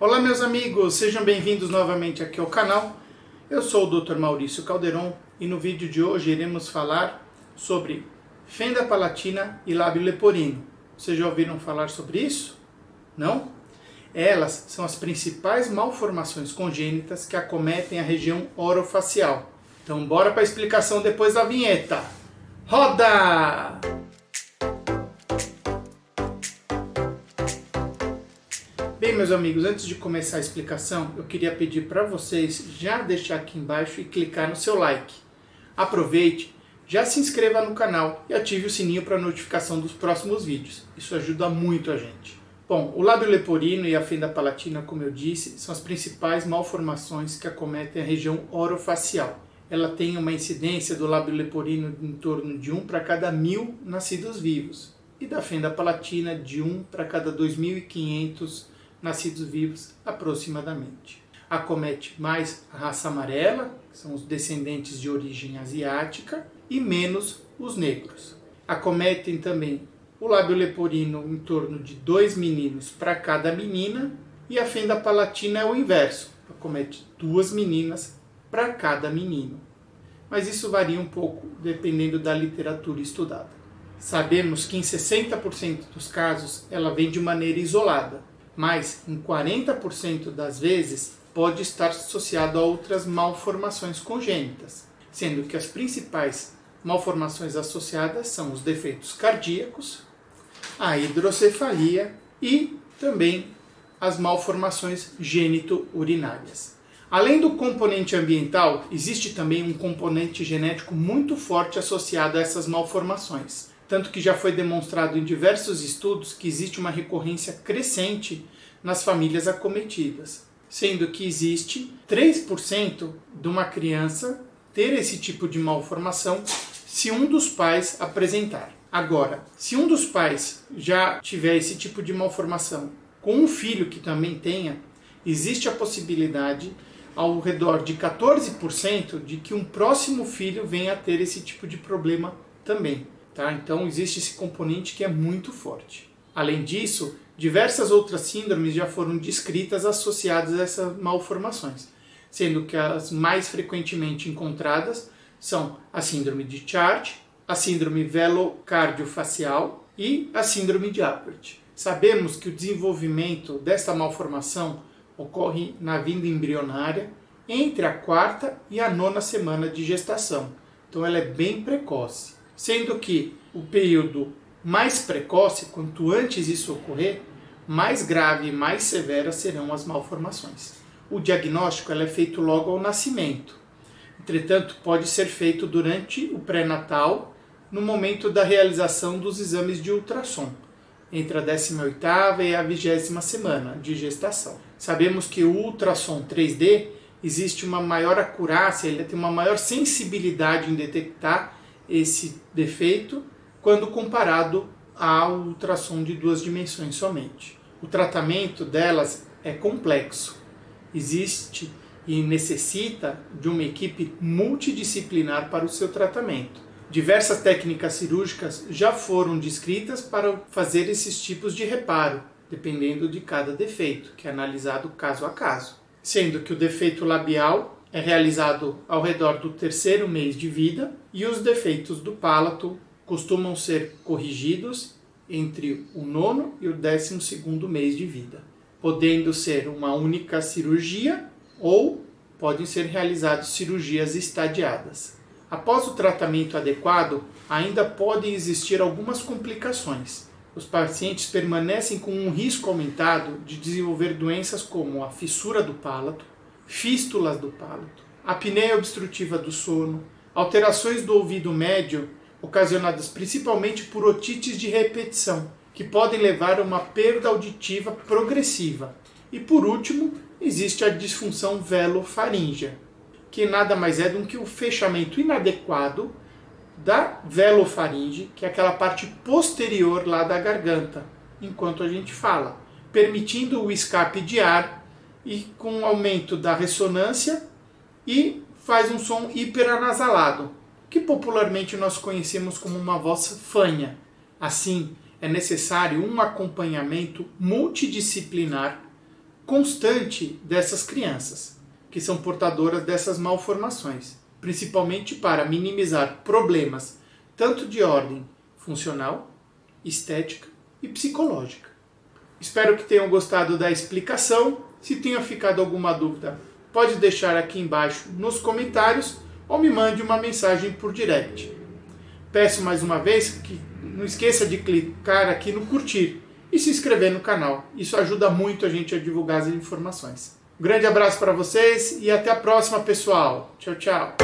Olá meus amigos, sejam bem-vindos novamente aqui ao canal. Eu sou o Dr. Maurício Calderon e no vídeo de hoje iremos falar sobre fenda palatina e lábio leporino. Vocês já ouviram falar sobre isso? Não? Elas são as principais malformações congênitas que acometem a região orofacial. Então bora para a explicação depois da vinheta. Roda! Bem, meus amigos, antes de começar a explicação, eu queria pedir para vocês já deixar aqui embaixo e clicar no seu like. Aproveite, já se inscreva no canal e ative o sininho para notificação dos próximos vídeos. Isso ajuda muito a gente. Bom, o lábio leporino e a fenda palatina, como eu disse, são as principais malformações que acometem a região orofacial. Ela tem uma incidência do lábio leporino em torno de 1 para cada mil nascidos vivos e da fenda palatina de 1 para cada 2.500 nascidos vivos aproximadamente. Acomete mais a raça amarela, que são os descendentes de origem asiática, e menos os negros. Acometem também o lábio leporino em torno de dois meninos para cada menina, e a fenda palatina é o inverso, acomete duas meninas para cada menino. Mas isso varia um pouco dependendo da literatura estudada. Sabemos que em 60% dos casos ela vem de maneira isolada, mas em 40% das vezes pode estar associado a outras malformações congênitas, sendo que as principais malformações associadas são os defeitos cardíacos, a hidrocefalia e também as malformações gênito-urinárias. Além do componente ambiental, existe também um componente genético muito forte associado a essas malformações tanto que já foi demonstrado em diversos estudos que existe uma recorrência crescente nas famílias acometidas, sendo que existe 3% de uma criança ter esse tipo de malformação se um dos pais apresentar. Agora, se um dos pais já tiver esse tipo de malformação com um filho que também tenha, existe a possibilidade ao redor de 14% de que um próximo filho venha a ter esse tipo de problema também. Tá? Então existe esse componente que é muito forte. Além disso, diversas outras síndromes já foram descritas associadas a essas malformações, sendo que as mais frequentemente encontradas são a síndrome de Chart, a síndrome velocardiofacial e a síndrome de Apert. Sabemos que o desenvolvimento desta malformação ocorre na vinda embrionária entre a quarta e a nona semana de gestação, então ela é bem precoce sendo que o período mais precoce, quanto antes isso ocorrer, mais grave e mais severa serão as malformações. O diagnóstico é feito logo ao nascimento. Entretanto, pode ser feito durante o pré-natal, no momento da realização dos exames de ultrassom, entre a 18ª e a 20 semana de gestação. Sabemos que o ultrassom 3D existe uma maior acurácia, ele tem uma maior sensibilidade em detectar esse defeito quando comparado ao ultrassom de duas dimensões somente. O tratamento delas é complexo. Existe e necessita de uma equipe multidisciplinar para o seu tratamento. Diversas técnicas cirúrgicas já foram descritas para fazer esses tipos de reparo, dependendo de cada defeito, que é analisado caso a caso. Sendo que o defeito labial é realizado ao redor do terceiro mês de vida e os defeitos do palato costumam ser corrigidos entre o nono e o décimo segundo mês de vida, podendo ser uma única cirurgia ou podem ser realizadas cirurgias estadiadas. Após o tratamento adequado, ainda podem existir algumas complicações. Os pacientes permanecem com um risco aumentado de desenvolver doenças como a fissura do palato, fístulas do palato, apneia obstrutiva do sono, alterações do ouvido médio ocasionadas principalmente por otites de repetição, que podem levar a uma perda auditiva progressiva. E por último, existe a disfunção velofaríngea, que nada mais é do que o fechamento inadequado da velofaringe, que é aquela parte posterior lá da garganta, enquanto a gente fala, permitindo o escape de ar e com aumento da ressonância e faz um som hiperanasalado, que popularmente nós conhecemos como uma voz fanha. Assim, é necessário um acompanhamento multidisciplinar constante dessas crianças, que são portadoras dessas malformações, principalmente para minimizar problemas tanto de ordem funcional, estética e psicológica. Espero que tenham gostado da explicação. Se tenha ficado alguma dúvida, pode deixar aqui embaixo nos comentários ou me mande uma mensagem por direct. Peço mais uma vez que não esqueça de clicar aqui no curtir e se inscrever no canal. Isso ajuda muito a gente a divulgar as informações. Um grande abraço para vocês e até a próxima, pessoal. Tchau, tchau.